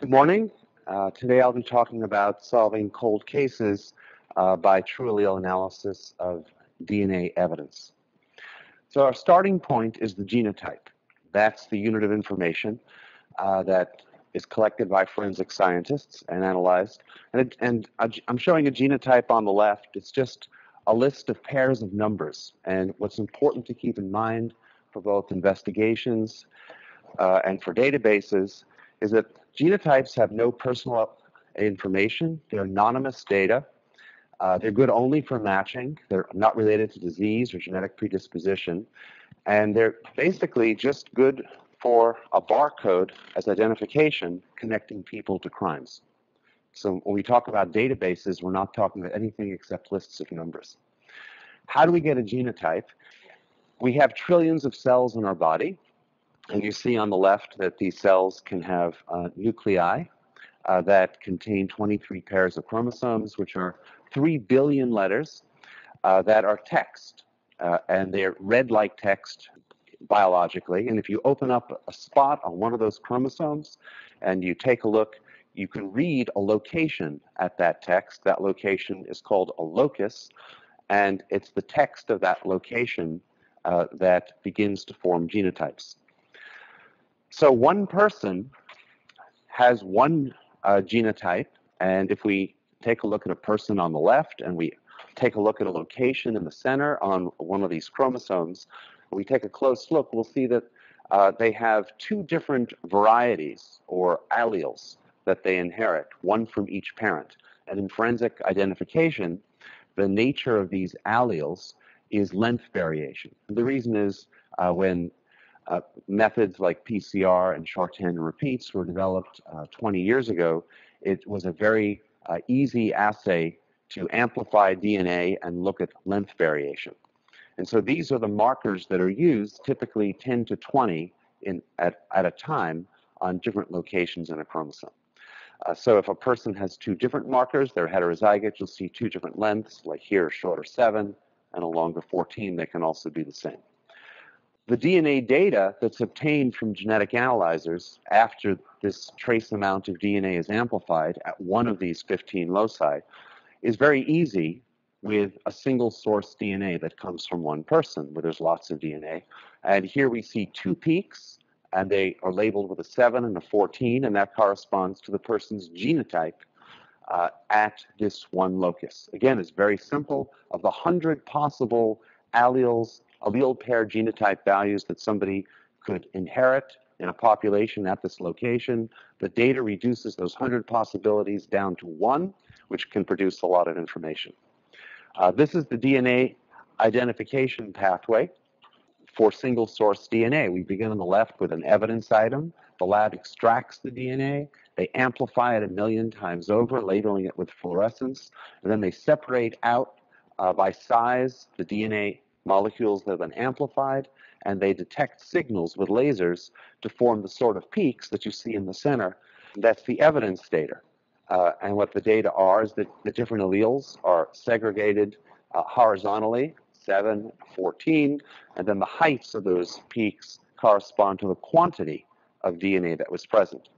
Good morning. Uh, today I'll be talking about solving cold cases uh, by TrueAllele analysis of DNA evidence. So our starting point is the genotype. That's the unit of information uh, that is collected by forensic scientists and analyzed. And, and I'm showing a genotype on the left. It's just a list of pairs of numbers. And what's important to keep in mind for both investigations uh, and for databases is that genotypes have no personal information. They're anonymous data. Uh, they're good only for matching. They're not related to disease or genetic predisposition. And they're basically just good for a barcode as identification connecting people to crimes. So when we talk about databases, we're not talking about anything except lists of numbers. How do we get a genotype? We have trillions of cells in our body, and you see on the left that these cells can have uh, nuclei uh, that contain 23 pairs of chromosomes, which are 3 billion letters uh, that are text. Uh, and they're read like text biologically. And if you open up a spot on one of those chromosomes and you take a look, you can read a location at that text. That location is called a locus, and it's the text of that location uh, that begins to form genotypes. So one person has one uh, genotype, and if we take a look at a person on the left and we take a look at a location in the center on one of these chromosomes, we take a close look, we'll see that uh, they have two different varieties or alleles that they inherit, one from each parent. And in forensic identification, the nature of these alleles is length variation. The reason is uh, when uh, methods like PCR and short-tandem repeats were developed uh, 20 years ago. It was a very uh, easy assay to amplify DNA and look at length variation. And so these are the markers that are used, typically 10 to 20 in, at, at a time on different locations in a chromosome. Uh, so if a person has two different markers, they're heterozygous, you'll see two different lengths, like here shorter 7 and a longer 14, they can also be the same the DNA data that's obtained from genetic analyzers after this trace amount of DNA is amplified at one of these 15 loci is very easy with a single source DNA that comes from one person where there's lots of DNA. And here we see two peaks and they are labeled with a 7 and a 14 and that corresponds to the person's genotype uh, at this one locus. Again, it's very simple. Of the 100 possible alleles allele pair genotype values that somebody could inherit in a population at this location. The data reduces those 100 possibilities down to one, which can produce a lot of information. Uh, this is the DNA identification pathway for single source DNA. We begin on the left with an evidence item. The lab extracts the DNA. They amplify it a million times over, labeling it with fluorescence. And then they separate out uh, by size the DNA molecules that have been amplified, and they detect signals with lasers to form the sort of peaks that you see in the center. That's the evidence data. Uh, and what the data are is that the different alleles are segregated uh, horizontally, 7, 14, and then the heights of those peaks correspond to the quantity of DNA that was present.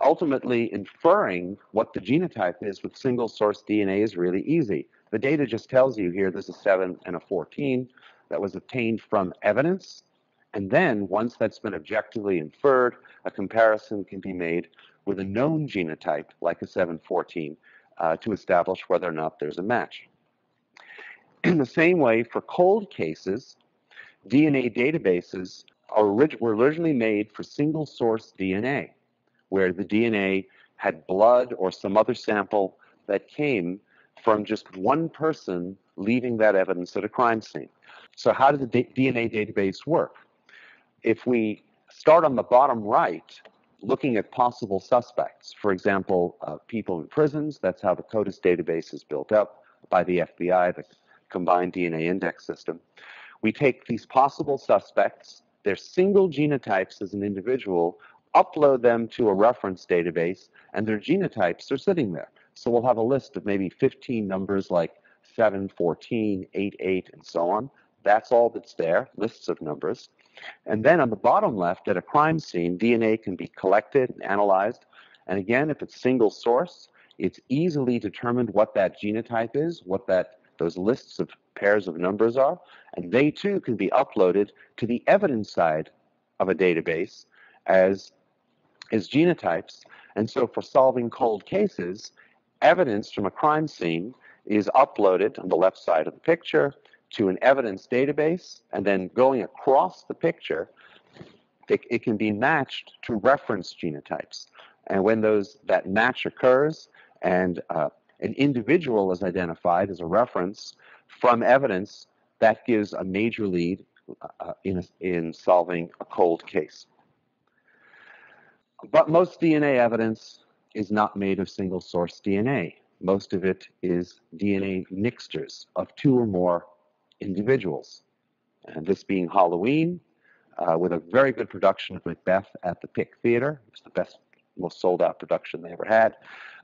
Ultimately, inferring what the genotype is with single source DNA is really easy. The data just tells you here there's a 7 and a 14 that was obtained from evidence. And then once that's been objectively inferred, a comparison can be made with a known genotype like a 714 uh, to establish whether or not there's a match. In the same way, for cold cases, DNA databases were originally made for single source DNA, where the DNA had blood or some other sample that came from just one person leaving that evidence at a crime scene. So how does the DNA database work? If we start on the bottom right, looking at possible suspects, for example, uh, people in prisons, that's how the CODIS database is built up by the FBI, the Combined DNA Index System. We take these possible suspects, their single genotypes as an individual, upload them to a reference database, and their genotypes are sitting there. So we'll have a list of maybe 15 numbers like 7, 14, 8, 8, and so on. That's all that's there, lists of numbers. And then on the bottom left, at a crime scene, DNA can be collected and analyzed, And again, if it's single source, it's easily determined what that genotype is, what that those lists of pairs of numbers are, and they too can be uploaded to the evidence side of a database as, as genotypes. And so for solving cold cases, evidence from a crime scene is uploaded on the left side of the picture to an evidence database, and then going across the picture, it, it can be matched to reference genotypes. And when those that match occurs and uh, an individual is identified as a reference from evidence, that gives a major lead uh, in, in solving a cold case. But most DNA evidence is not made of single source DNA. Most of it is DNA mixtures of two or more individuals. And this being Halloween, uh, with a very good production of Macbeth at the Pick Theater. It's the best, most sold out production they ever had.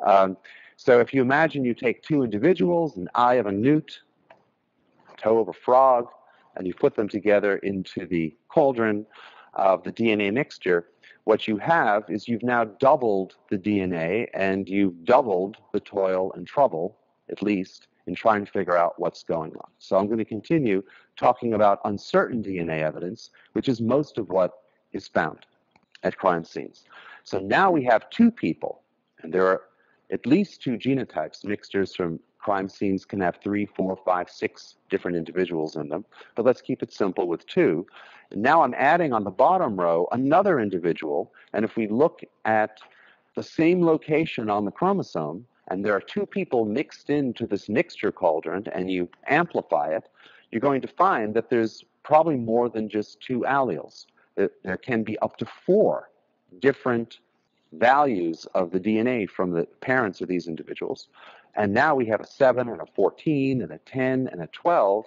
Um, so if you imagine you take two individuals, an eye of a newt, a toe of a frog, and you put them together into the cauldron of the DNA mixture, what you have is you've now doubled the DNA and you've doubled the toil and trouble, at least, in trying to figure out what's going on. So I'm going to continue talking about uncertain DNA evidence, which is most of what is found at crime scenes. So now we have two people, and there are at least two genotypes, mixtures from crime scenes can have three, four, five, six different individuals in them, but let's keep it simple with two. Now I'm adding on the bottom row another individual, and if we look at the same location on the chromosome, and there are two people mixed into this mixture cauldron, and you amplify it, you're going to find that there's probably more than just two alleles. There can be up to four different values of the DNA from the parents of these individuals. And now we have a 7 and a 14 and a 10 and a 12,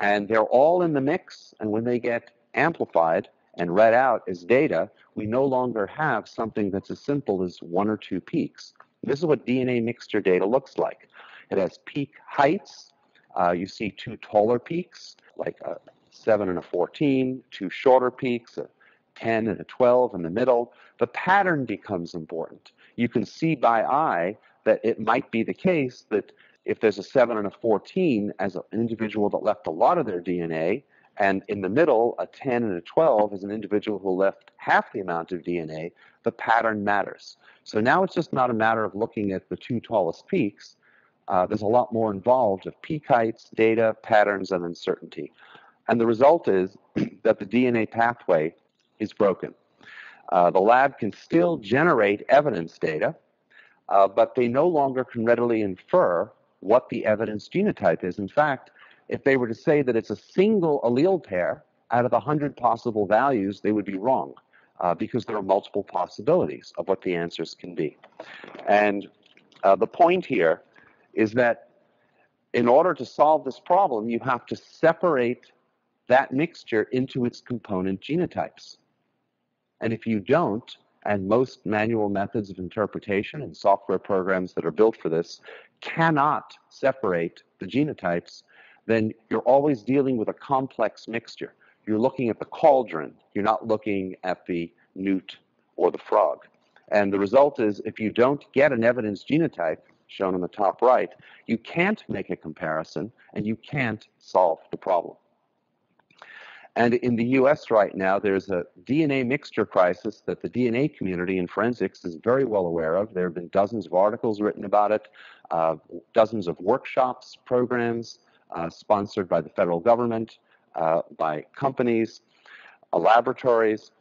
and they're all in the mix. And when they get amplified and read out as data, we no longer have something that's as simple as one or two peaks. This is what DNA mixture data looks like. It has peak heights. Uh, you see two taller peaks, like a 7 and a 14, two shorter peaks, a 10 and a 12 in the middle. The pattern becomes important. You can see by eye that it might be the case that if there's a 7 and a 14 as an individual that left a lot of their DNA, and in the middle, a 10 and a 12 is an individual who left half the amount of DNA, the pattern matters. So now it's just not a matter of looking at the two tallest peaks. Uh, there's a lot more involved of peak heights, data, patterns, and uncertainty. And the result is that the DNA pathway is broken. Uh, the lab can still generate evidence data, uh, but they no longer can readily infer what the evidence genotype is. In fact, if they were to say that it's a single allele pair out of the 100 possible values, they would be wrong uh, because there are multiple possibilities of what the answers can be. And uh, the point here is that in order to solve this problem, you have to separate that mixture into its component genotypes. And if you don't, and most manual methods of interpretation and software programs that are built for this cannot separate the genotypes, then you're always dealing with a complex mixture. You're looking at the cauldron, you're not looking at the newt or the frog. And the result is if you don't get an evidence genotype, shown on the top right, you can't make a comparison and you can't solve the problem. And in the US right now, there's a DNA mixture crisis that the DNA community in forensics is very well aware of. There have been dozens of articles written about it, uh, dozens of workshops, programs uh, sponsored by the federal government, uh, by companies, uh, laboratories.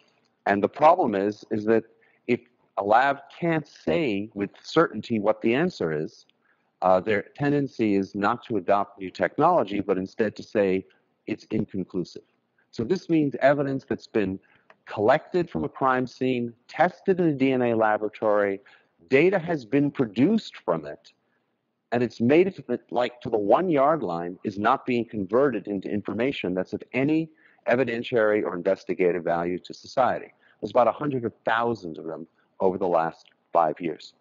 And the problem is, is that if a lab can't say with certainty what the answer is, uh, their tendency is not to adopt new technology, but instead to say it's inconclusive. So this means evidence that's been collected from a crime scene, tested in a DNA laboratory, data has been produced from it, and it's made it like to the one yard line is not being converted into information that's of any evidentiary or investigative value to society. There's about 100,000 of thousands of them over the last five years.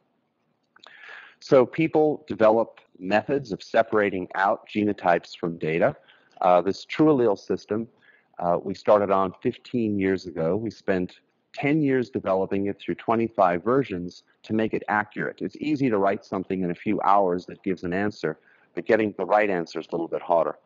So people develop methods of separating out genotypes from data. Uh, this TrueAllele system uh, we started on 15 years ago. We spent 10 years developing it through 25 versions to make it accurate. It's easy to write something in a few hours that gives an answer, but getting the right answer is a little bit harder.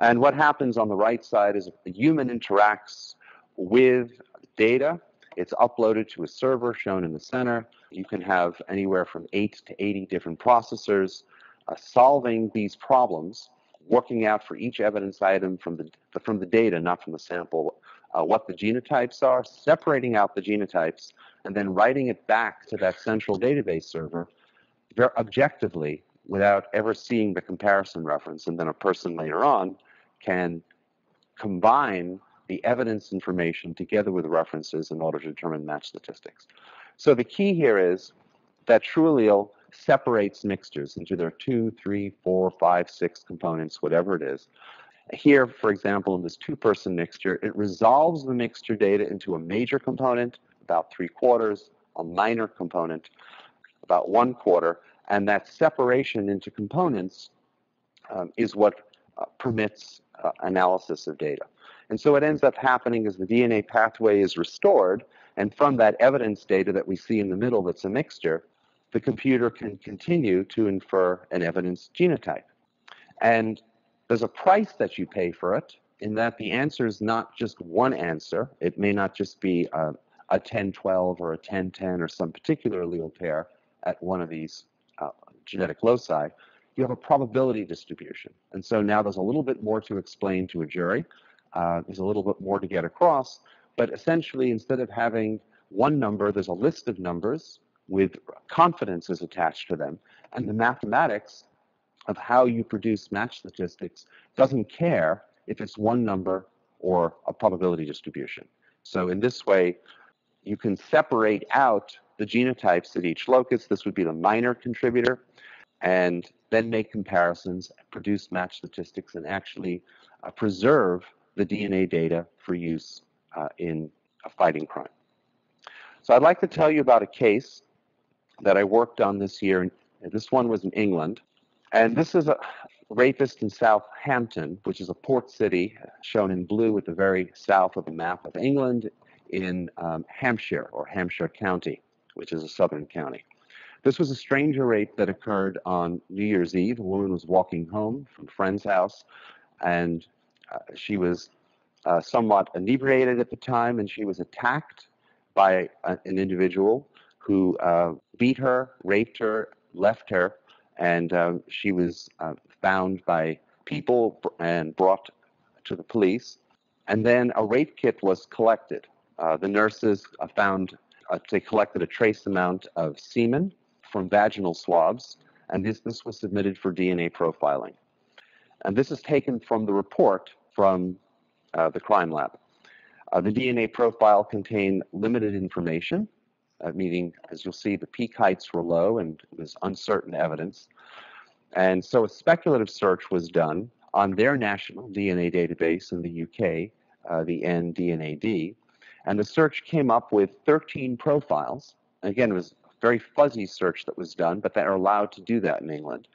And what happens on the right side is if the human interacts with data, it's uploaded to a server shown in the center. You can have anywhere from 8 to 80 different processors uh, solving these problems, working out for each evidence item from the, from the data, not from the sample, uh, what the genotypes are, separating out the genotypes, and then writing it back to that central database server very objectively without ever seeing the comparison reference. And then a person later on can combine the evidence information together with references in order to determine match statistics. So the key here is that TrueAllele separates mixtures into their two, three, four, five, six components, whatever it is. Here, for example, in this two-person mixture, it resolves the mixture data into a major component, about three quarters, a minor component, about one quarter, and that separation into components um, is what uh, permits uh, analysis of data. And so what ends up happening is the DNA pathway is restored, and from that evidence data that we see in the middle that's a mixture, the computer can continue to infer an evidence genotype. And there's a price that you pay for it in that the answer is not just one answer. It may not just be a, a 1012 or a 1010 or some particular allele pair at one of these uh, genetic loci. You have a probability distribution. And so now there's a little bit more to explain to a jury. Uh, there's a little bit more to get across. But essentially, instead of having one number, there's a list of numbers with confidences attached to them. And the mathematics of how you produce match statistics doesn't care if it's one number or a probability distribution. So in this way, you can separate out the genotypes at each locus. This would be the minor contributor, and then make comparisons, produce match statistics, and actually uh, preserve the DNA data for use uh, in fighting crime. So I'd like to tell you about a case that I worked on this year. This one was in England. And this is a rapist in Southampton, which is a port city shown in blue at the very south of the map of England in um, Hampshire or Hampshire County, which is a southern county. This was a stranger rape that occurred on New Year's Eve. A woman was walking home from a friend's house, and uh, she was uh, somewhat inebriated at the time, and she was attacked by a, an individual who uh, beat her, raped her, left her, and uh, she was uh, found by people and brought to the police. And then a rape kit was collected. Uh, the nurses uh, found uh, they collected a trace amount of semen from vaginal swabs, and this, this was submitted for DNA profiling. And this is taken from the report from uh, the crime lab. the DNA profile contained limited information, uh, meaning, as you'll see, the peak heights were low and was uncertain evidence. And so a speculative search was done on their national DNA database in the UK, uh, the NDNAD, and the search came up with 13 profiles. Again, it was a very fuzzy search that was done, but they're allowed to do that in England.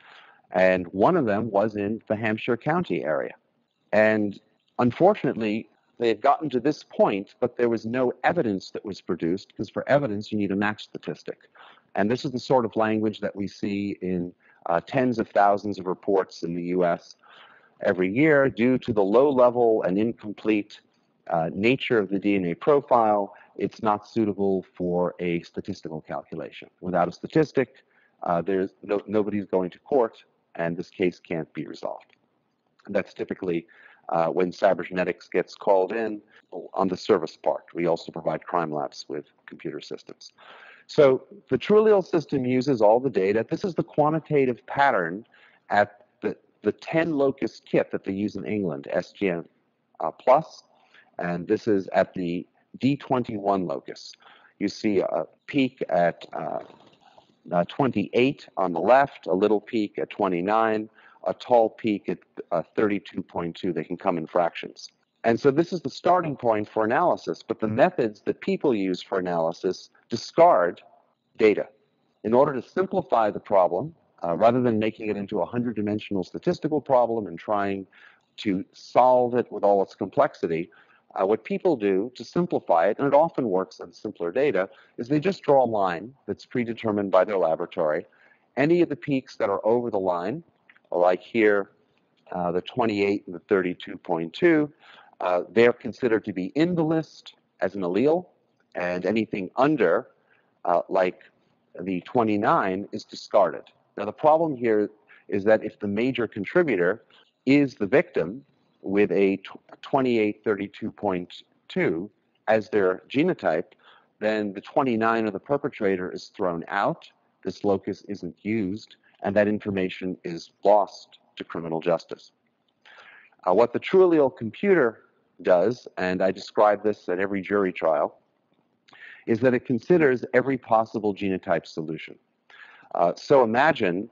And one of them was in the Hampshire County area. And unfortunately, they had gotten to this point, but there was no evidence that was produced because for evidence you need a match statistic. And this is the sort of language that we see in uh, tens of thousands of reports in the US every year due to the low level and incomplete uh, nature of the DNA profile. It's not suitable for a statistical calculation. Without a statistic, uh, there's no, nobody's going to court, and this case can't be resolved. That's typically uh, when Cybergenetics gets called in on the service part. We also provide crime labs with computer systems. So the TrueAllele system uses all the data. This is the quantitative pattern at the, the 10 locus kit that they use in England, SGM uh, plus, and this is at the D21 locus. You see a peak at uh, uh, 28 on the left, a little peak at 29, a tall peak at uh, 32.2. They can come in fractions. And so this is the starting point for analysis, but the methods that people use for analysis discard data. In order to simplify the problem, uh, rather than making it into a 100 dimensional statistical problem and trying to solve it with all its complexity, Uh, what people do to simplify it, and it often works on simpler data, is they just draw a line that's predetermined by their laboratory. Any of the peaks that are over the line, like here, uh, the 28 and the 32.2, uh, they're considered to be in the list as an allele, and anything under, uh, like the 29, is discarded. Now, the problem here is that if the major contributor is the victim with a 2832.2 as their genotype, then the 29 of the perpetrator is thrown out, this locus isn't used, and that information is lost to criminal justice. Uh, what the TrueAllele computer does, and I describe this at every jury trial, is that it considers every possible genotype solution. Uh, so imagine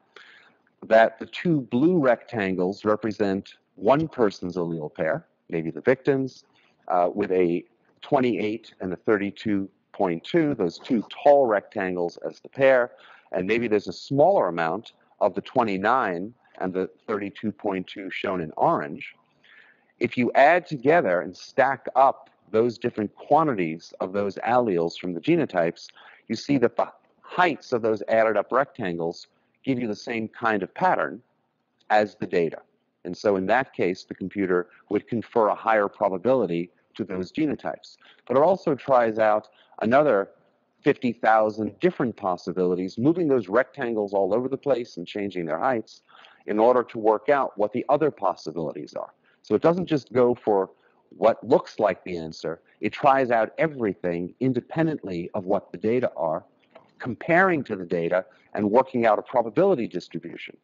that the two blue rectangles represent one person's allele pair, maybe the victim's, uh, with a 28 and a 32.2, those two tall rectangles as the pair, and maybe there's a smaller amount of the 29 and the 32.2 shown in orange. If you add together and stack up those different quantities of those alleles from the genotypes, you see that the heights of those added up rectangles give you the same kind of pattern as the data. And so in that case, the computer would confer a higher probability to those genotypes. But it also tries out another 50,000 different possibilities, moving those rectangles all over the place and changing their heights in order to work out what the other possibilities are. So it doesn't just go for what looks like the answer, it tries out everything independently of what the data are, comparing to the data and working out a probability distribution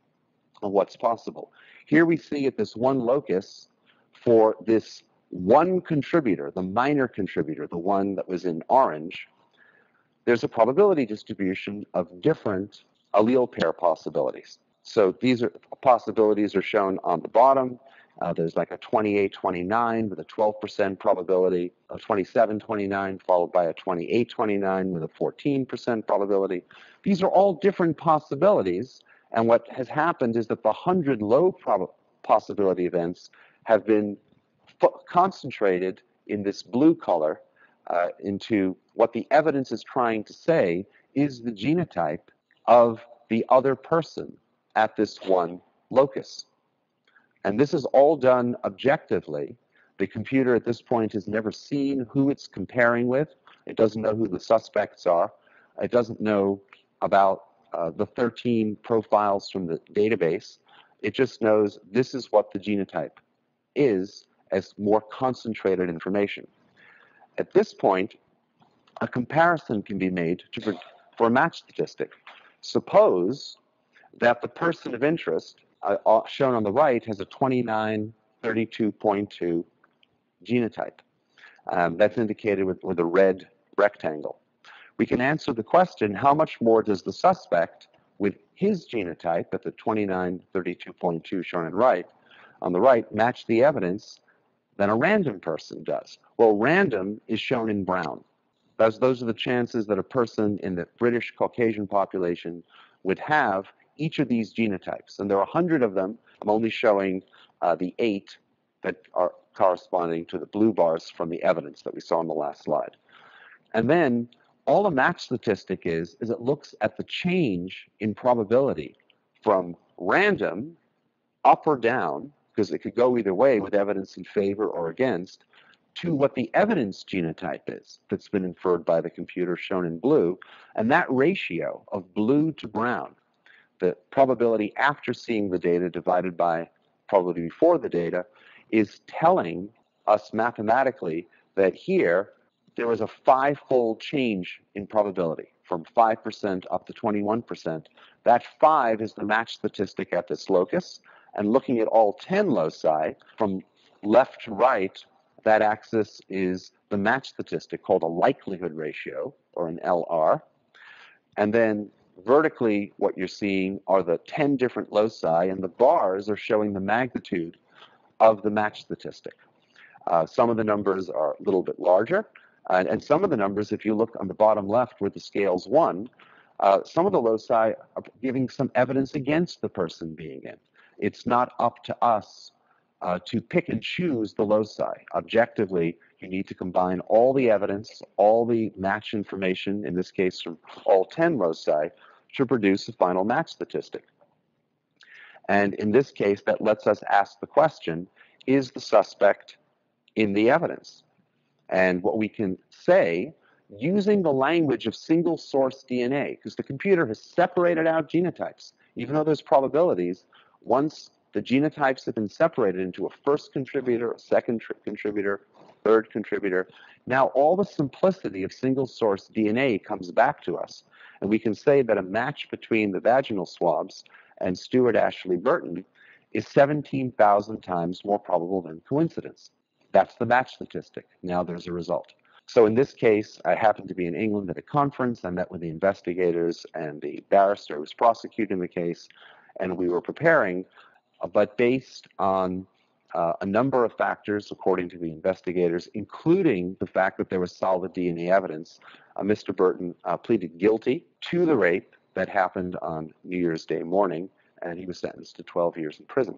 of what's possible. Here we see at this one locus for this one contributor, the minor contributor, the one that was in orange, there's a probability distribution of different allele pair possibilities. So these are possibilities are shown on the bottom. Uh, there's like a 28-29 with a 12% probability, a 27-29 followed by a 28-29 with a 14% probability. These are all different possibilities, and what has happened is that the 100 low possibility events have been concentrated in this blue color uh, into what the evidence is trying to say is the genotype of the other person at this one locus. And this is all done objectively. The computer at this point has never seen who it's comparing with. It doesn't know who the suspects are. It doesn't know about uh, the 13 profiles from the database. It just knows this is what the genotype is as more concentrated information. At this point, a comparison can be made to, for a match statistic. Suppose that the person of interest uh, shown on the right has a 2932.2 genotype. Um, that's indicated with, with a red rectangle. We can answer the question, how much more does the suspect with his genotype at the 2932.2 shown on the right, on the right, match the evidence than a random person does? Well, random is shown in brown. Those, those are the chances that a person in the British Caucasian population would have each of these genotypes. And there are 100 of them. I'm only showing uh, the eight that are corresponding to the blue bars from the evidence that we saw in the last slide. And then all a match statistic is, is it looks at the change in probability from random up or down, because it could go either way with evidence in favor or against, to what the evidence genotype is that's been inferred by the computer shown in blue. And that ratio of blue to brown the probability after seeing the data divided by probability before the data is telling us mathematically that here there was a five-fold change in probability from 5% up to 21%. That 5 is the match statistic at this locus. And looking at all 10 loci from left to right, that axis is the match statistic called a likelihood ratio, or an LR. And then vertically, what you're seeing are the 10 different loci, and the bars are showing the magnitude of the match statistic. Uh, some of the numbers are a little bit larger, and, and, some of the numbers, if you look on the bottom left where the scale's one, uh, some of the loci are giving some evidence against the person being in. It's not up to us uh, to pick and choose the loci. Objectively, You need to combine all the evidence, all the match information, in this case from all 10 loci, to produce a final match statistic. And in this case, that lets us ask the question, is the suspect in the evidence? And what we can say, using the language of single source DNA, because the computer has separated out genotypes, even though there's probabilities, once the genotypes have been separated into a first contributor, a second contributor, third contributor, now all the simplicity of single source DNA comes back to us. And we can say that a match between the vaginal swabs and Stuart Ashley Burton is 17,000 times more probable than coincidence. That's the match statistic. Now there's a result. So in this case, I happened to be in England at a conference. I met with the investigators and the barrister who was prosecuting the case, and we were preparing, uh, but based on uh, a number of factors, according to the investigators, including the fact that there was solid DNA evidence, uh, Mr. Burton uh, pleaded guilty to the rape that happened on New Year's Day morning, and he was sentenced to 12 years in prison.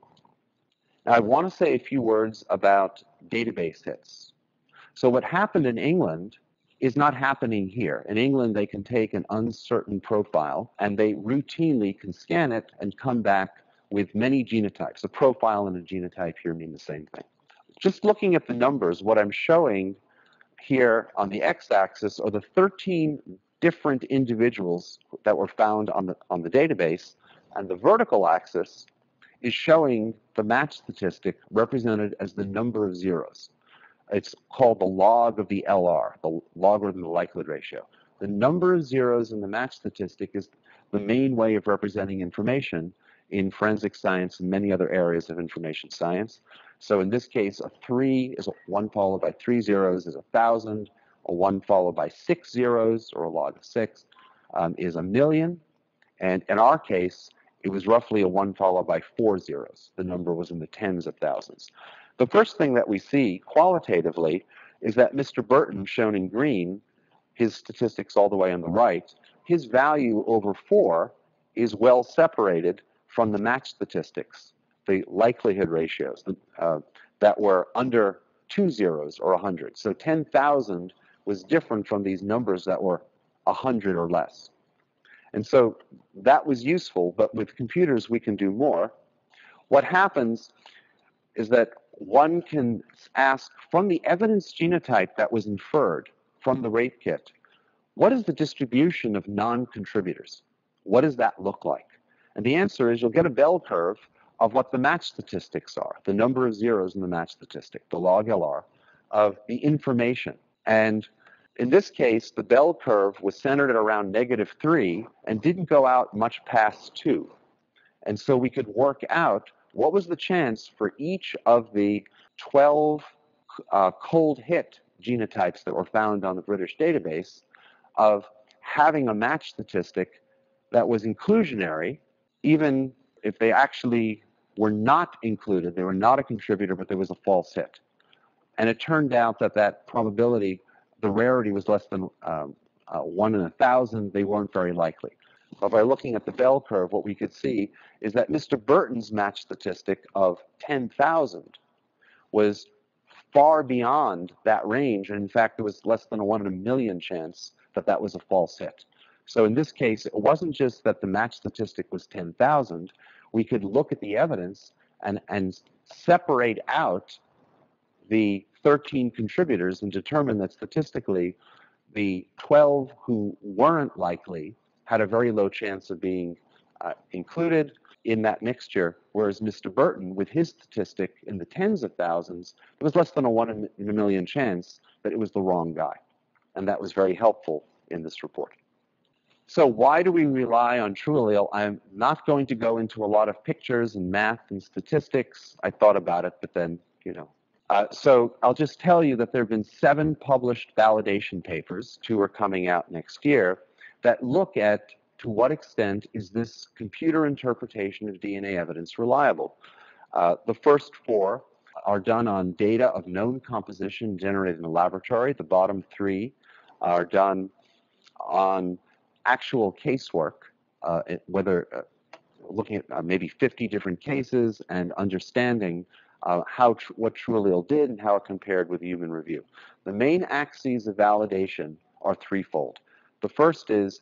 Now, I want to say a few words about database hits. So, what happened in England is not happening here. In England, they can take an uncertain profile and they routinely can scan it and come back with many genotypes. A profile and a genotype here mean the same thing. Just looking at the numbers, what I'm showing here on the x-axis are the 13 different individuals that were found on the, on the database, and the vertical axis is showing the match statistic represented as the number of zeros. It's called the log of the LR, the logarithm of the likelihood ratio. The number of zeros in the match statistic is the main way of representing information in forensic science and many other areas of information science. So in this case, a three is a one followed by three zeros is a thousand, a one followed by six zeros or a log of six um, is a million. And in our case, it was roughly a one followed by four zeros. The number was in the tens of thousands. The first thing that we see qualitatively is that Mr. Burton, shown in green, his statistics all the way on the right, his value over four is well separated from the match statistics, the likelihood ratios uh, that were under two zeros or 100. So 10,000 was different from these numbers that were 100 or less. And so that was useful, but with computers we can do more. What happens is that one can ask from the evidence genotype that was inferred from the rape kit, what is the distribution of non-contributors? What does that look like? And the answer is you'll get a bell curve of what the match statistics are, the number of zeros in the match statistic, the log LR, of the information. And in this case, the bell curve was centered at around negative 3 and didn't go out much past 2. And so we could work out what was the chance for each of the 12 uh, cold hit genotypes that were found on the British database of having a match statistic that was inclusionary even if they actually were not included, they were not a contributor, but there was a false hit. And it turned out that that probability, the rarity was less than um, uh, one in a thousand. They weren't very likely. But by looking at the bell curve, what we could see is that Mr. Burton's match statistic of 10,000 was far beyond that range. And in fact, there was less than a one in a million chance that that was a false hit. So in this case, it wasn't just that the match statistic was 10,000. We could look at the evidence and, and separate out the 13 contributors and determine that statistically the 12 who weren't likely had a very low chance of being uh, included in that mixture, whereas Mr. Burton, with his statistic in the tens of thousands, it was less than a one in a million chance that it was the wrong guy. And that was very helpful in this report. So why do we rely on TrueAllele? I'm not going to go into a lot of pictures and math and statistics. I thought about it, but then, you know. Uh, so I'll just tell you that there have been seven published validation papers, two are coming out next year, that look at to what extent is this computer interpretation of DNA evidence reliable. Uh, the first four are done on data of known composition generated in a laboratory. The bottom three are done on actual casework, uh, whether uh, looking at uh, maybe 50 different cases and understanding uh, how tr- what TrueAllele did and how it compared with human review. The main axes of validation are threefold. The first is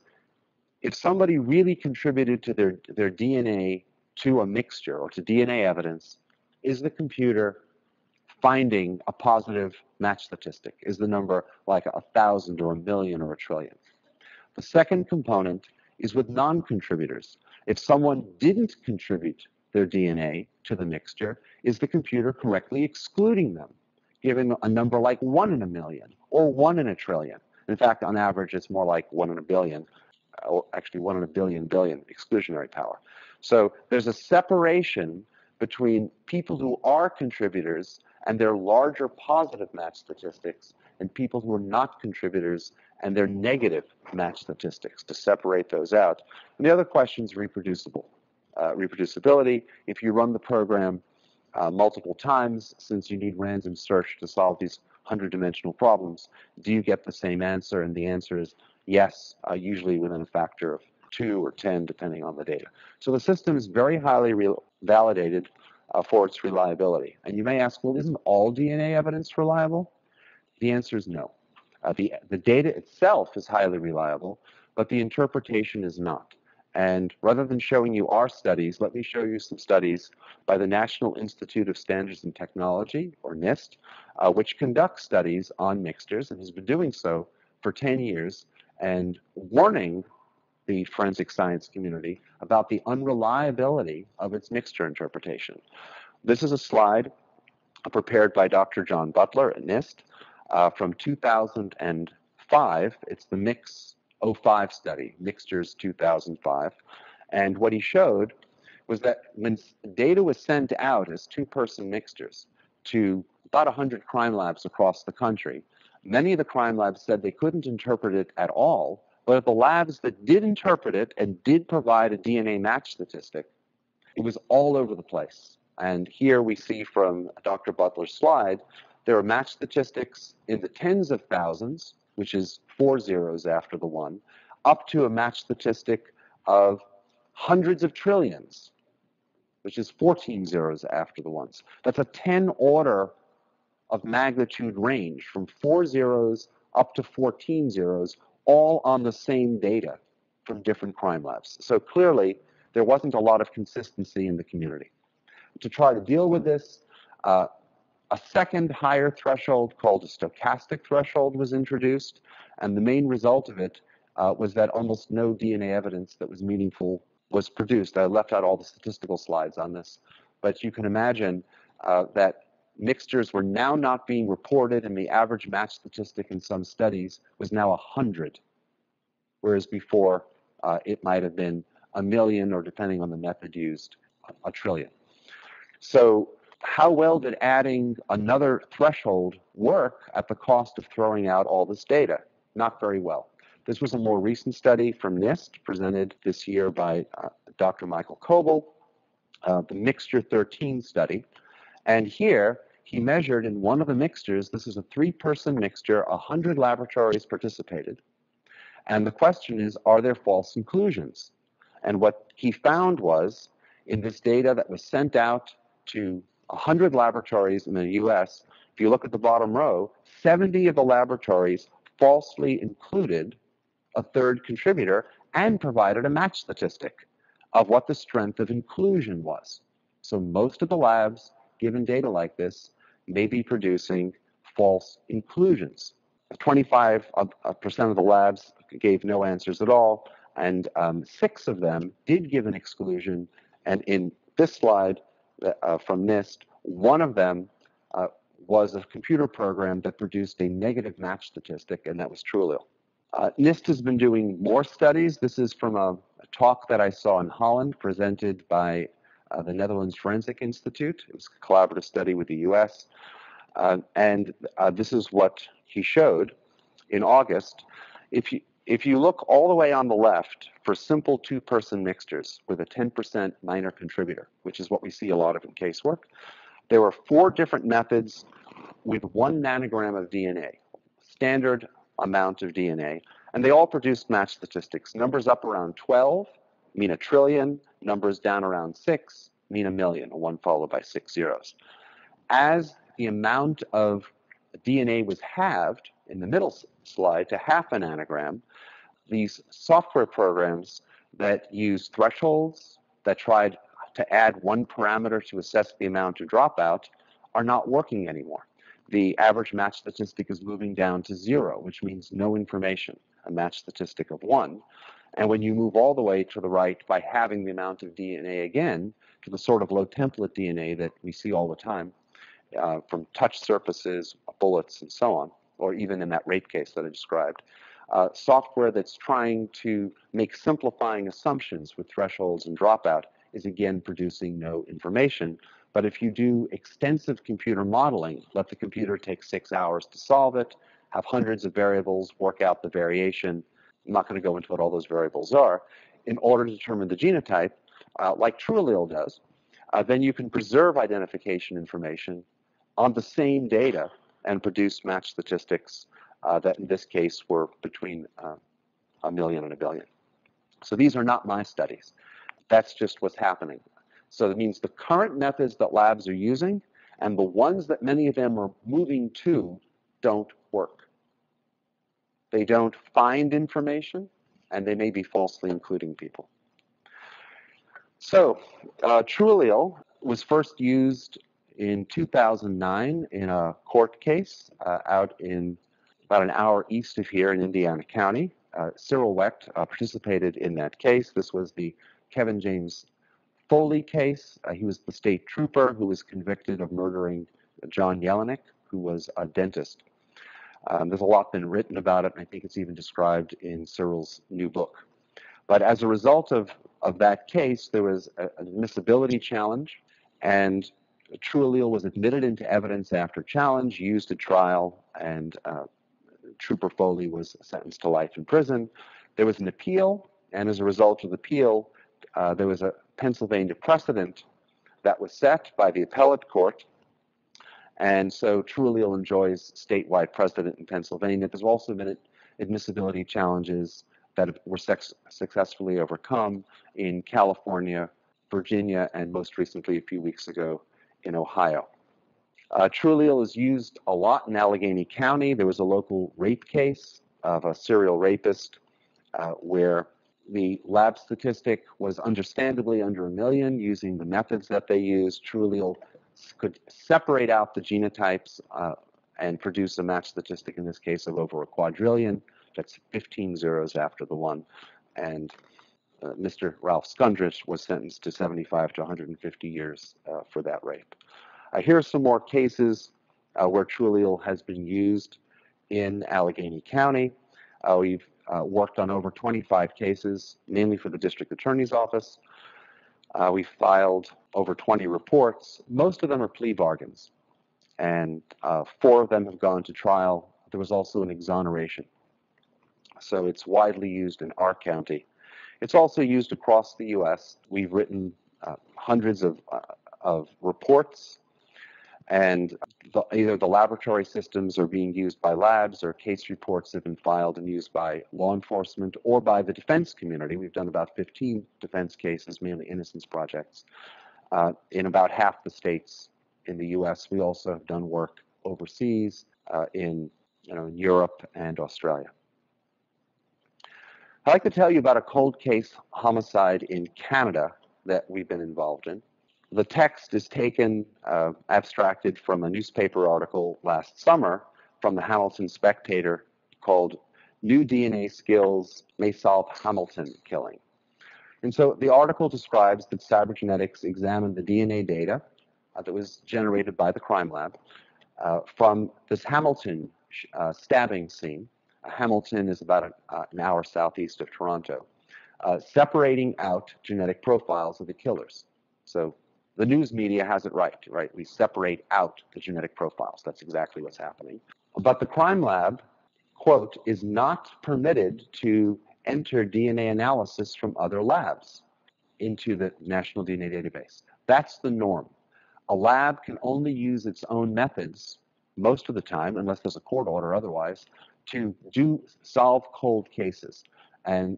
if somebody really contributed to their, their DNA to a mixture or to DNA evidence, is the computer finding a positive match statistic? Is the number like a thousand or a million or a trillion? The second component is with non-contributors. If someone didn't contribute their DNA to the mixture, is the computer correctly excluding them, giving a number like one in a million or one in a trillion? In fact, on average, it's more like one in a billion, or actually one in a billion billion exclusionary power. So there's a separation between people who are contributors and their larger positive match statistics and people who are not contributors and their negative match statistics to separate those out. And the other question is reproducible. Uh, reproducibility, if you run the program uh, multiple times, since you need random search to solve these 100-dimensional problems, do you get the same answer? And the answer is yes, uh, usually within a factor of 2 or 10, depending on the data. So the system is very highly validated uh, for its reliability. And you may ask, well, isn't all DNA evidence reliable? The answer is no. Uh, the, the data itself is highly reliable, but the interpretation is not. And rather than showing you our studies, let me show you some studies by the National Institute of Standards and Technology, or NIST, uh, which conducts studies on mixtures and has been doing so for 10 years and warning the forensic science community about the unreliability of its mixture interpretation. This is a slide prepared by Dr. John Butler at NIST uh, from 2005. It's the Mix 05 study, Mixtures 2005. And what he showed was that when data was sent out as two-person mixtures to about 100 crime labs across the country, many of the crime labs said they couldn't interpret it at all but at the labs that did interpret it and did provide a DNA match statistic, it was all over the place. And here we see from Dr. Butler's slide, there are match statistics in the tens of thousands, which is four zeros after the one, up to a match statistic of hundreds of trillions, which is 14 zeros after the ones. That's a 10 order of magnitude range from four zeros up to 14 zeros all on the same data from different crime labs. So clearly, there wasn't a lot of consistency in the community. To try to deal with this, uh, a second higher threshold called a stochastic threshold was introduced, and the main result of it uh, was that almost no DNA evidence that was meaningful was produced. I left out all the statistical slides on this, but you can imagine uh, that mixtures were now not being reported, and the average match statistic in some studies was now 100, whereas before uh, it might have been a million, or depending on the method used, a trillion. So how well did adding another threshold work at the cost of throwing out all this data? Not very well. This was a more recent study from NIST presented this year by uh, Dr. Michael Coble, uh, the Mixture 13 study. And here, he measured in one of the mixtures, this is a three-person mixture, 100 laboratories participated. And the question is, are there false inclusions? And what he found was, in this data that was sent out to 100 laboratories in the US, if you look at the bottom row, 70 of the laboratories falsely included a third contributor and provided a match statistic of what the strength of inclusion was. So most of the labs, given data like this, may be producing false inclusions. 25% of the labs gave no answers at all, and um, six of them did give an exclusion. And in this slide uh, from NIST, one of them uh, was a computer program that produced a negative match statistic, and that was TrueAllele. Uh, NIST has been doing more studies. This is from a, a talk that I saw in Holland presented by uh, the Netherlands Forensic Institute. It was a collaborative study with the US. Uh, and uh, this is what he showed in August. If you, if you look all the way on the left for simple two-person mixtures with a 10% minor contributor, which is what we see a lot of in casework, there were four different methods with one nanogram of DNA, standard amount of DNA, and they all produced match statistics. Numbers up around 12 mean a trillion, numbers down around 6 mean a million, one followed by six zeros. as the amount of DNA was halved in the middle slide to half a nanogram, these software programs that use thresholds, that tried to add one parameter to assess the amount of dropout, are not working anymore. The average match statistic is moving down to zero, which means no information, a match statistic of one. And when you move all the way to the right by having the amount of DNA again to the sort of low template DNA that we see all the time uh, from touch surfaces, bullets, and so on, or even in that rape case that I described, uh, software that's trying to make simplifying assumptions with thresholds and dropout is again producing no information. But if you do extensive computer modeling, let the computer take six hours to solve it, have hundreds of variables, work out the variation. I'm not going to go into what all those variables are. In order to determine the genotype, uh, like TrueAllele does, uh, then you can preserve identification information on the same data and produce match statistics uh, that in this case were between uh, a million and a billion. So these are not my studies. That's just what's happening. So it means the current methods that labs are using and the ones that many of them are moving to don't work. They don't find information and they may be falsely including people. So uh, was first used in 2009 in a court case uh, out in about an hour east of here in Indiana County. Uh, Cyril Wecht uh, participated in that case. This was the Kevin James Foley case. Uh, he was the state trooper who was convicted of murdering John Yelenic, who was a dentist. Um, there's a lot been written about it, and I think it's even described in Cyril's new book. But as a result of, of that case, there was a, an admissibility challenge, and TrueAllele was admitted into evidence after challenge, used at trial, and uh, Trooper Foley was sentenced to life in prison. There was an appeal, and as a result of the appeal, uh, there was a Pennsylvania precedent that was set by the appellate court. And so TrueAllele enjoys statewide precedent in Pennsylvania. There's also been admissibility challenges that were successfully overcome in California, Virginia, and most recently, a few weeks ago, in Ohio. Uh, TrueAllele is used a lot in Allegheny County. There was a local rape case of a serial rapist uh, where the lab statistic was understandably under a million using the methods that they used. TrueAllele could separate out the genotypes uh, and produce a match statistic in this case of over a quadrillion. That's 15 zeros after the one. And uh, Mr. Ralph Skundrich was sentenced to 75 to 150 years uh, for that rape. Uh, here are some more cases uh, where TrueAllele has been used in Allegheny County. Uh, we've uh, worked on over 25 cases, mainly for the district attorney's office. We filed over 20 reports. Most of them are plea bargains, and four of them have gone to trial. There was also an exoneration. So it's widely used in our county. It's also used across the U.S. We've written uh, hundreds of, uh, of reports and the, either the laboratory systems are being used by labs or case reports have been filed and used by law enforcement or by the defense community. We've done about 15 defense cases, mainly innocence projects, uh, in about half the states in the U.S. We also have done work overseas uh, in, you know, in Europe and Australia. I'd like to tell you about a cold case homicide in Canada that we've been involved in the text is taken, uh, abstracted from a newspaper article last summer from the Hamilton Spectator called New DNA Skills May Solve Hamilton Killing. And so the article describes that Cybergenetics examined the DNA data uh, that was generated by the crime lab uh, from this Hamilton uh, stabbing scene. Hamilton is about a, uh, an hour southeast of Toronto, uh, separating out genetic profiles of the killers. So the news media has it right, right? We separate out the genetic profiles. That's exactly what's happening. But the crime lab, quote, is not permitted to enter DNA analysis from other labs into the National DNA Database. That's the norm. A lab can only use its own methods most of the time, unless there's a court order otherwise, to do solve cold cases and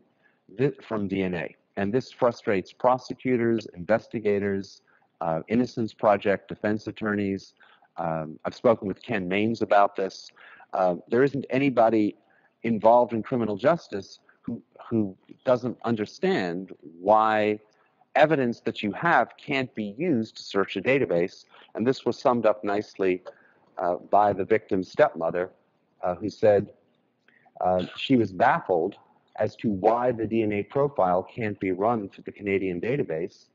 from DNA. And this frustrates prosecutors, investigators, uh, Innocence Project defense attorneys, Um, I've spoken with Ken Mains about this. Uh, there isn't anybody involved in criminal justice who, who doesn't understand why evidence that you have can't be used to search a database. And this was summed up nicely uh, by the victim's stepmother, uh, who said uh, she was baffled as to why the DNA profile can't be run through the Canadian database.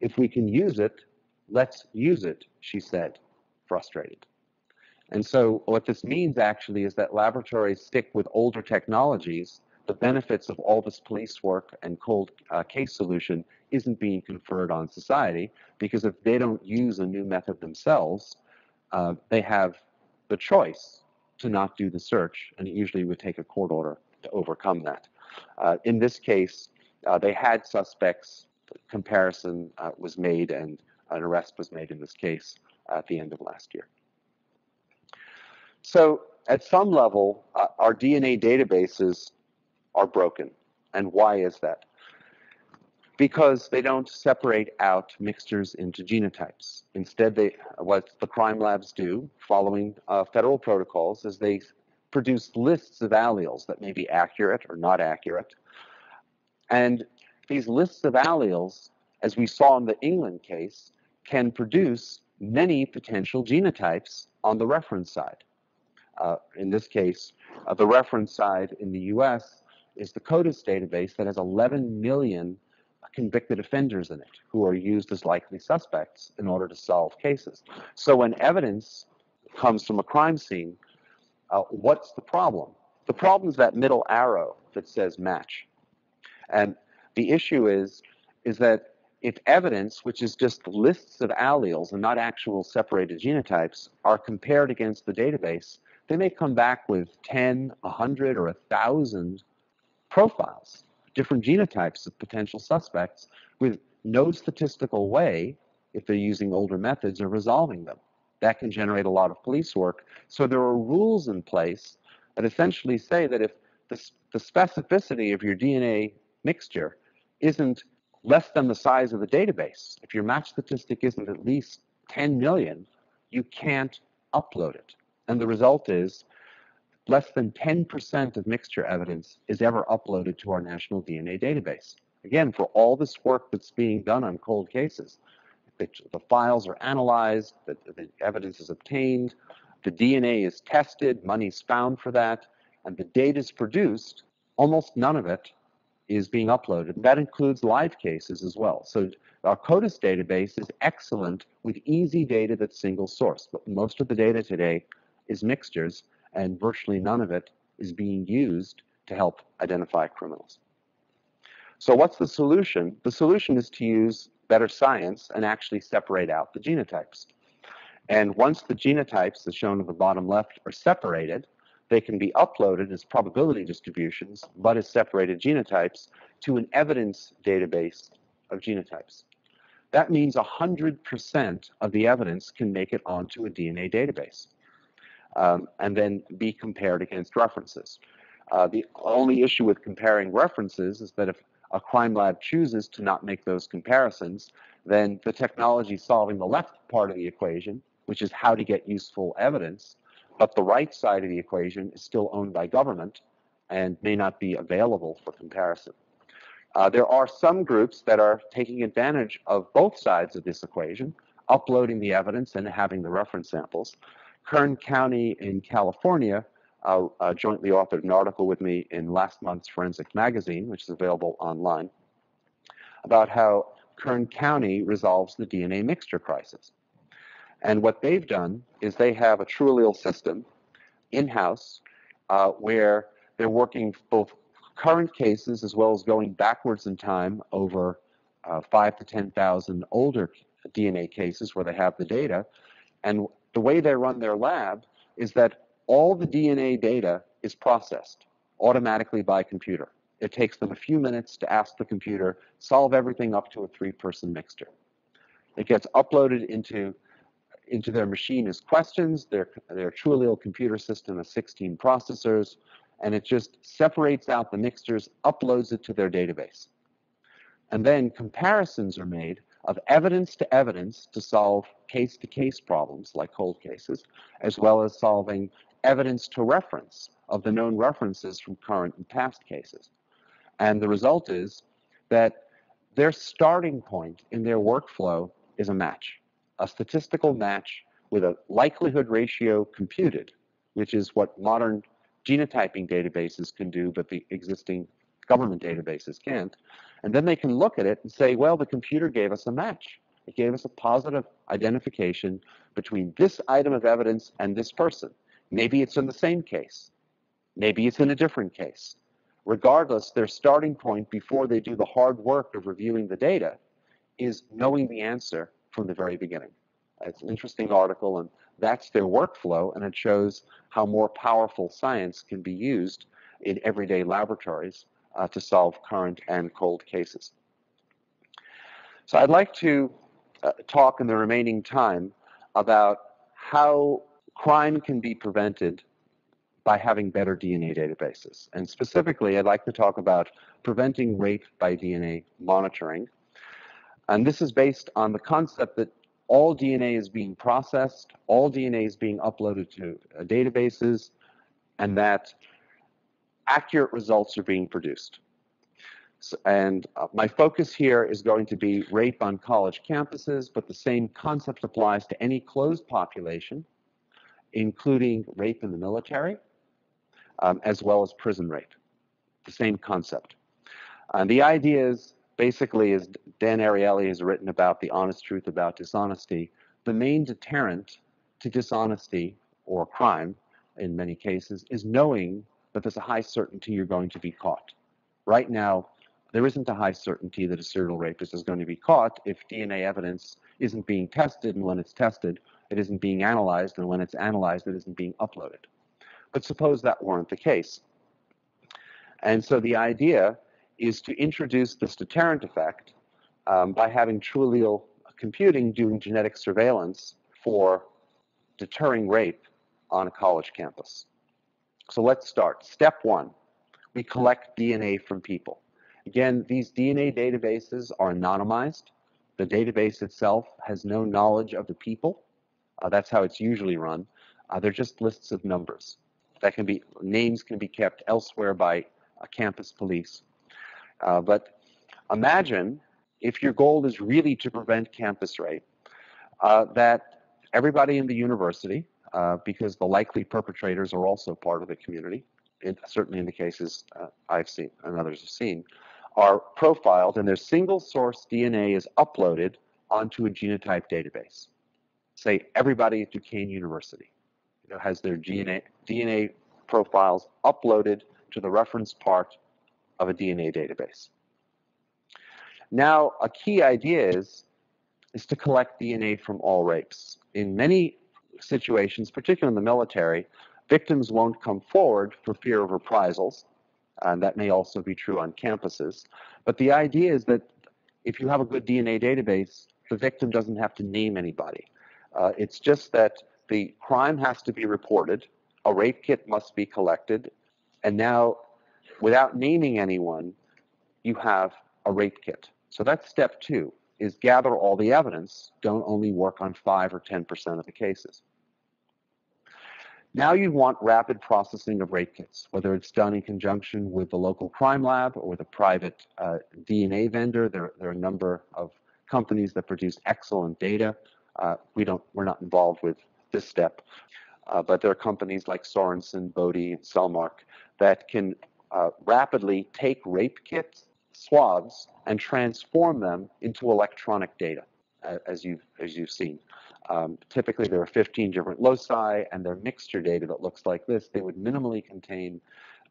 If we can use it, let's use it, she said, frustrated. And so what this means actually is that laboratories stick with older technologies. The benefits of all this police work and cold uh, case solution isn't being conferred on society because if they don't use a new method themselves, uh, they have the choice to not do the search, and it usually would take a court order to overcome that. Uh, in this case, uh, they had suspects. Comparison uh, was made, and an arrest was made in this case at the end of last year. So, at some level, uh, our DNA databases are broken. And why is that? Because they don't separate out mixtures into genotypes. Instead, they, what the crime labs do, following uh, federal protocols, is they produce lists of alleles that may be accurate or not accurate. And these lists of alleles, as we saw in the England case, can produce many potential genotypes on the reference side. Uh, in this case, uh, the reference side in the US is the CODIS database that has 11 million convicted offenders in it who are used as likely suspects in order to solve cases. So when evidence comes from a crime scene, uh, what's the problem? The problem is that middle arrow that says match. And the issue is, is that if evidence, which is just lists of alleles and not actual separated genotypes, are compared against the database, they may come back with 10, 100, or 1,000 profiles different genotypes of potential suspects with no statistical way, if they're using older methods, of resolving them. That can generate a lot of police work. So there are rules in place that essentially say that if the, the specificity of your DNA mixture isn't less than the size of the database, if your match statistic isn't at least 10 million, you can't upload it. And the result is less than 10% of mixture evidence is ever uploaded to our national DNA database. Again, for all this work that's being done on cold cases, the, the files are analyzed, the, the evidence is obtained, the DNA is tested, money's found for that, and the data is produced, almost none of it is being uploaded. That includes live cases as well. So our CODIS database is excellent with easy data that's single source, but most of the data today is mixtures, and virtually none of it is being used to help identify criminals. So what's the solution? The solution is to use better science and actually separate out the genotypes. And once the genotypes, as shown in the bottom left, are separated, they can be uploaded as probability distributions, but as separated genotypes, to an evidence database of genotypes. That means 100% of the evidence can make it onto a DNA database um, and then be compared against references. Uh, the only issue with comparing references is that if a crime lab chooses to not make those comparisons, then the technology solving the left part of the equation, which is how to get useful evidence, but the right side of the equation is still owned by government and may not be available for comparison. Uh, there are some groups that are taking advantage of both sides of this equation, uploading the evidence and having the reference samples. Kern County in California uh, uh, jointly authored an article with me in last month's Forensic Magazine, which is available online, about how Kern County resolves the DNA mixture crisis. And what they've done is they have a TrueAllele system in-house uh, where they're working both current cases as well as going backwards in time over uh, five to 10,000 older DNA cases where they have the data. And the way they run their lab is that all the DNA data is processed automatically by computer. It takes them a few minutes to ask the computer, solve everything up to a three-person mixture. It gets uploaded into, into their machine as questions, their, their TrueAllele computer system has 16 processors, and it just separates out the mixtures, uploads it to their database. And then comparisons are made of evidence to evidence to solve case to case problems like cold cases, as well as solving evidence to reference of the known references from current and past cases. And the result is that their starting point in their workflow is a match, a statistical match with a likelihood ratio computed, which is what modern genotyping databases can do, but the existing government databases can't. And then they can look at it and say, well, the computer gave us a match. It gave us a positive identification between this item of evidence and this person. Maybe it's in the same case. Maybe it's in a different case. Regardless, their starting point before they do the hard work of reviewing the data is knowing the answer from the very beginning. It's an interesting article, and that's their workflow, and it shows how more powerful science can be used in everyday laboratories uh, to solve current and cold cases. So I'd like to uh, talk in the remaining time about how crime can be prevented by having better DNA databases. And specifically, I'd like to talk about preventing rape by DNA monitoring. And this is based on the concept that all DNA is being processed, all DNA is being uploaded to uh, databases, and that accurate results are being produced. So, and uh, my focus here is going to be rape on college campuses, but the same concept applies to any closed population, including rape in the military, um, as well as prison rape. The same concept. And the idea is basically, as Dan Ariely has written about the honest truth about dishonesty, the main deterrent to dishonesty or crime in many cases is knowing that there's a high certainty you're going to be caught. Right now, there isn't a high certainty that a serial rapist is going to be caught if DNA evidence isn't being tested, and when it's tested, it isn't being analyzed, and when it's analyzed, it isn't being uploaded. But suppose that weren't the case. And so the idea is to introduce this deterrent effect um, by having TrueAllele computing doing genetic surveillance for deterring rape on a college campus. So let's start. Step one, we collect DNA from people. Again, these DNA databases are anonymized. The database itself has no knowledge of the people. Uh, that's how it's usually run. Uh, they're just lists of numbers that can be names can be kept elsewhere by a campus police. Uh, but imagine if your goal is really to prevent campus rape, uh, that everybody in the university, uh, because the likely perpetrators are also part of the community, it, certainly in the cases uh, I've seen and others have seen, are profiled and their single source DNA is uploaded onto a genotype database. Say everybody at Duquesne University you know, has their DNA, DNA profiles uploaded to the reference part of a DNA database. Now, a key idea is, is to collect DNA from all rapes. In many situations, particularly in the military, victims won't come forward for fear of reprisals. And that may also be true on campuses. But the idea is that if you have a good DNA database, the victim doesn't have to name anybody. Uh, it's just that the crime has to be reported, a rape kit must be collected, and now, without naming anyone, you have a rape kit. So that's step two, is gather all the evidence. Don't only work on 5 or 10% of the cases. Now you want rapid processing of rape kits, whether it's done in conjunction with the local crime lab or the private uh, DNA vendor. There, there, are a number of companies that produce excellent data. Uh, we don't, we're not involved with this step. Uh, but there are companies like Sorenson, Bode, and Cellmark that can uh, rapidly take rape kits, swabs and transform them into electronic data, as you've, as you've seen. Um, typically, there are 15 different loci, and they're mixture data that looks like this. They would minimally contain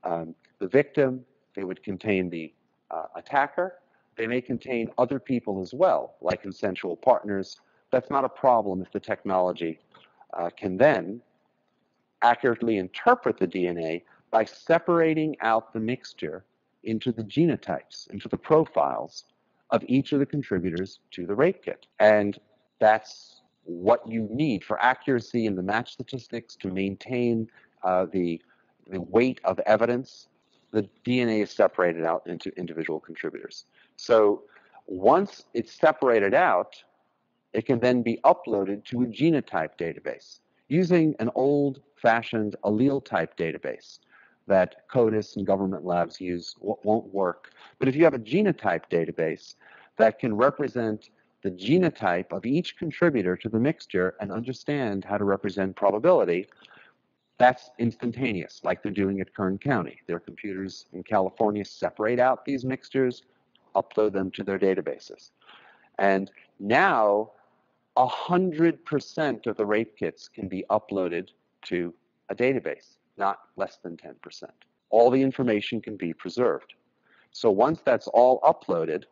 um, the victim, they would contain the uh, attacker, they may contain other people as well, like consensual partners. That's not a problem if the technology uh, can then accurately interpret the DNA by separating out the mixture into the genotypes, into the profiles of each of the contributors to the rape kit. And that's what you need for accuracy in the match statistics to maintain uh, the, the weight of evidence. The DNA is separated out into individual contributors. So Once it's separated out, it can then be uploaded to a genotype database using an old-fashioned allele type database that CODIS and government labs use won't work. But if you have a genotype database that can represent the genotype of each contributor to the mixture and understand how to represent probability, that's instantaneous, like they're doing at Kern County. Their computers in California separate out these mixtures, upload them to their databases. And now 100% of the rape kits can be uploaded to a database, not less than 10%. All the information can be preserved. So once that's all uploaded,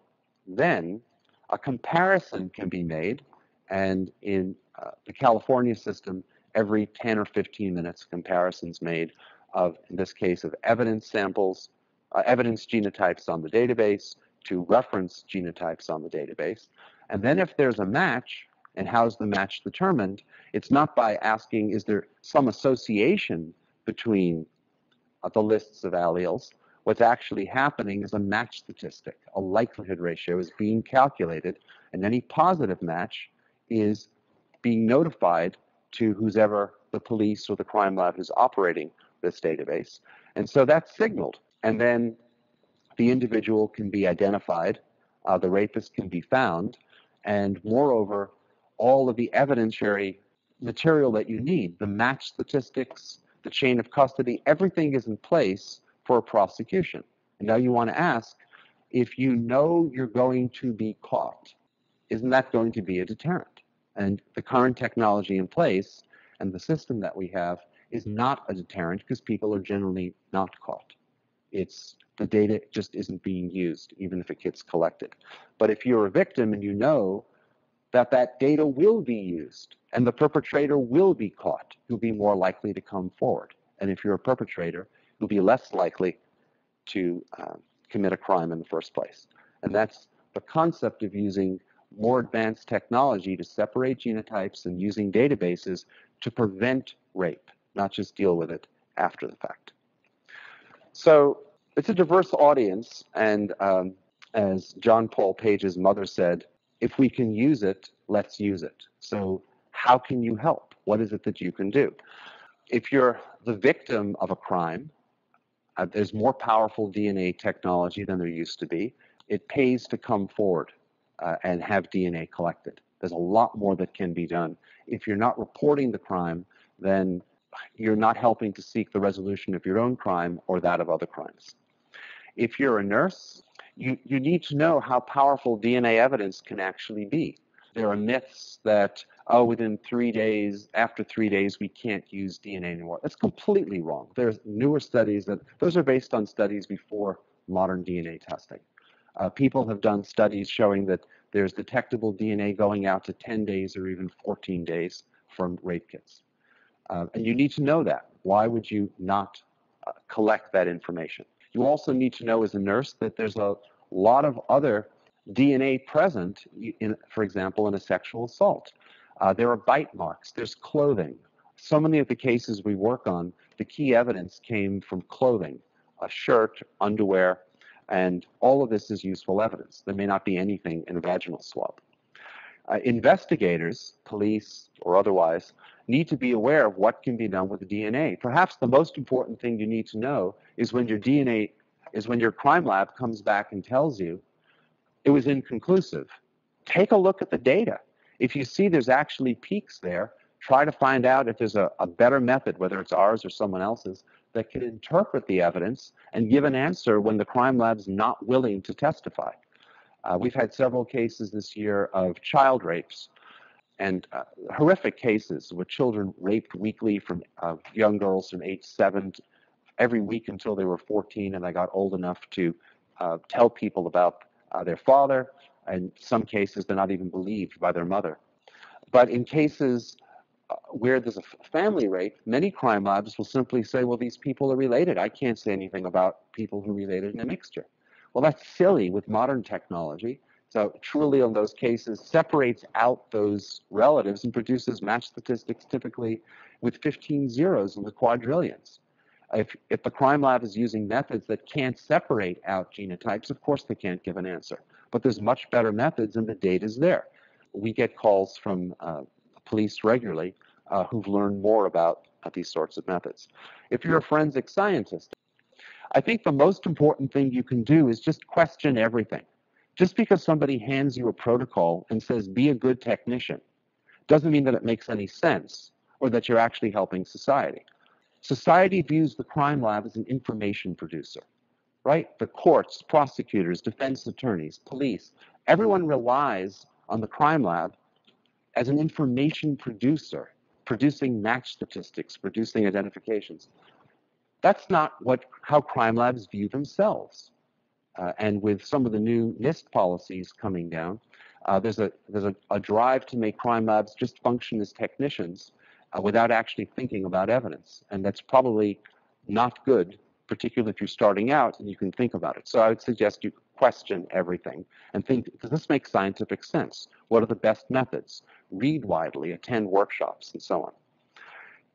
then a comparison can be made. And in uh, the California system, every 10 or 15 minutes, comparisons made of, in this case, of evidence samples, uh, evidence genotypes on the database to reference genotypes on the database. And then if there's a match, and how's the match determined? It's not by asking, is there some association between uh, the lists of alleles? What's actually happening is a match statistic. A likelihood ratio is being calculated, and any positive match is being notified to who's ever the police or the crime lab is operating this database. And so that's signaled. And then the individual can be identified, uh, the rapist can be found, and moreover, all of the evidentiary material that you need, the match statistics, the chain of custody, everything is in place for a prosecution. And now you want to ask if you know you're going to be caught, isn't that going to be a deterrent? And the current technology in place and the system that we have is not a deterrent because people are generally not caught. It's the data just isn't being used, even if it gets collected. But if you're a victim and you know that that data will be used and the perpetrator will be caught. You'll be more likely to come forward. And if you're a perpetrator, you'll be less likely to uh, commit a crime in the first place. And that's the concept of using more advanced technology to separate genotypes and using databases to prevent rape, not just deal with it after the fact. So it's a diverse audience, and um, as John Paul Page's mother said, if we can use it, let's use it. So how can you help? What is it that you can do? If you're the victim of a crime, uh, there's more powerful DNA technology than there used to be. It pays to come forward uh, and have DNA collected. There's a lot more that can be done. If you're not reporting the crime, then you're not helping to seek the resolution of your own crime or that of other crimes. If you're a nurse, you, you need to know how powerful DNA evidence can actually be. There are myths that, oh, within three days, after three days, we can't use DNA anymore. That's completely wrong. There's newer studies that, those are based on studies before modern DNA testing. Uh, people have done studies showing that there's detectable DNA going out to 10 days or even 14 days from rape kits. Uh, and you need to know that. Why would you not uh, collect that information? You also need to know as a nurse that there's a lot of other DNA present, in, for example, in a sexual assault. Uh, there are bite marks, there's clothing. So many of the cases we work on, the key evidence came from clothing, a shirt, underwear, and all of this is useful evidence. There may not be anything in a vaginal swab. Uh, investigators, police or otherwise, need to be aware of what can be done with the DNA. Perhaps the most important thing you need to know is when your DNA, is when your crime lab comes back and tells you it was inconclusive. Take a look at the data. If you see there's actually peaks there, try to find out if there's a, a better method, whether it's ours or someone else's, that can interpret the evidence and give an answer when the crime lab's not willing to testify. Uh, we've had several cases this year of child rapes and uh, horrific cases with children raped weekly from uh, young girls from age seven to, every week until they were 14 and they got old enough to uh, tell people about uh, their father. In some cases, they're not even believed by their mother. But in cases uh, where there's a family rape, many crime labs will simply say, well, these people are related. I can't say anything about people who related in a mixture. Well, that's silly with modern technology. So TrueAllele in those cases separates out those relatives and produces match statistics typically with 15 zeros in the quadrillions. If, if the crime lab is using methods that can't separate out genotypes, of course they can't give an answer. but there's much better methods and the data is there. We get calls from uh, police regularly uh, who've learned more about uh, these sorts of methods. If you're a forensic scientist, I think the most important thing you can do is just question everything. Just because somebody hands you a protocol and says, be a good technician, doesn't mean that it makes any sense or that you're actually helping society. Society views the crime lab as an information producer, right? The courts, prosecutors, defense attorneys, police, everyone relies on the crime lab as an information producer, producing match statistics, producing identifications. That's not what how crime labs view themselves. Uh, and with some of the new NIST policies coming down, uh, there's a there's a, a, drive to make crime labs just function as technicians uh, without actually thinking about evidence, and that's probably not good, particularly if you're starting out and you can think about it. So I would suggest you question everything and think, does this make scientific sense? What are the best methods? Read widely, attend workshops, and so on.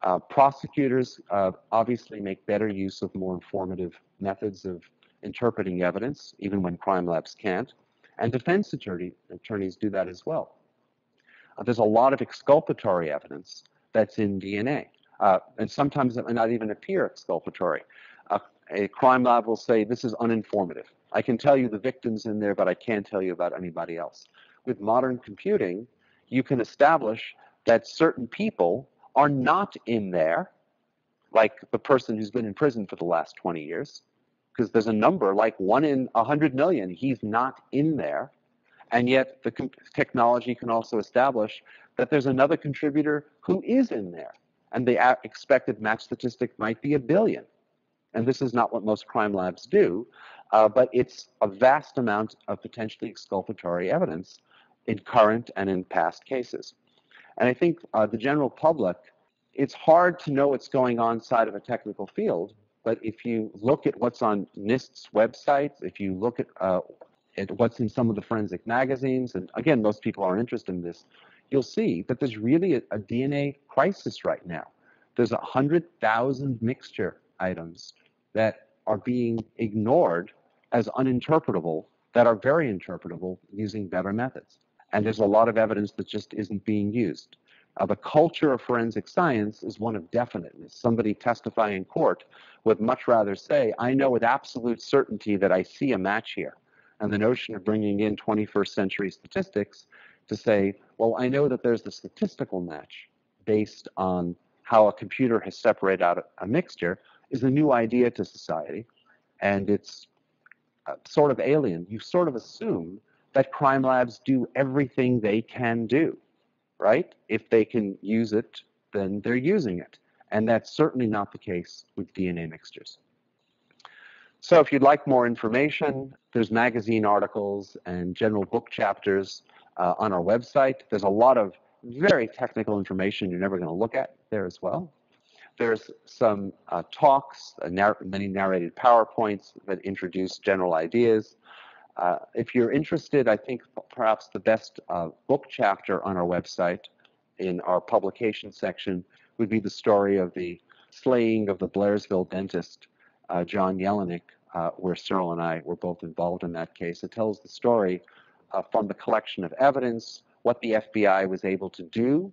Uh, prosecutors uh, obviously make better use of more informative methods of interpreting evidence, even when crime labs can't. And defense attorney, attorneys do that as well. Uh, there's a lot of exculpatory evidence that's in DNA. Uh, and sometimes it may not even appear exculpatory. Uh, a crime lab will say, this is uninformative. I can tell you the victims in there, but I can't tell you about anybody else. With modern computing, you can establish that certain people are not in there, like the person who's been in prison for the last 20 years, because there's a number like one in 100 million, he's not in there. And yet the technology can also establish that there's another contributor who is in there. And the expected match statistic might be a billion. And this is not what most crime labs do, uh, but it's a vast amount of potentially exculpatory evidence in current and in past cases. And I think uh, the general public, it's hard to know what's going on inside of a technical field, but if you look at what's on NIST's website, if you look at, uh, at what's in some of the forensic magazines, and again, most people aren't interested in this, you'll see that there's really a, a DNA crisis right now. There's 100,000 mixture items that are being ignored as uninterpretable that are very interpretable using better methods. And there's a lot of evidence that just isn't being used. Uh, the culture of forensic science is one of definiteness. Somebody testifying in court would much rather say, I know with absolute certainty that I see a match here. And the notion of bringing in 21st century statistics to say, well, I know that there's a statistical match based on how a computer has separated out a, a mixture is a new idea to society. And it's uh, sort of alien. You sort of assume that crime labs do everything they can do, right? If they can use it, then they're using it. And that's certainly not the case with DNA mixtures. So if you'd like more information, there's magazine articles and general book chapters uh, on our website. There's a lot of very technical information you're never going to look at there as well. There's some uh, talks, uh, narr many narrated PowerPoints that introduce general ideas. Uh, if you're interested, I think perhaps the best uh, book chapter on our website in our publication section would be the story of the slaying of the Blairsville dentist, uh, John Yelenic, uh, where Cyril and I were both involved in that case. It tells the story from the collection of evidence, what the FBI was able to do,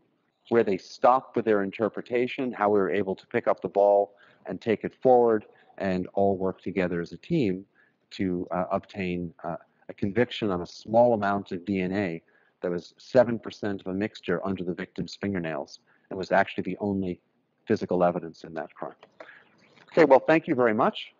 where they stopped with their interpretation, how we were able to pick up the ball and take it forward and all work together as a team to uh, obtain uh, a conviction on a small amount of DNA that was 7% of a mixture under the victim's fingernails and was actually the only physical evidence in that crime. Okay, well, thank you very much.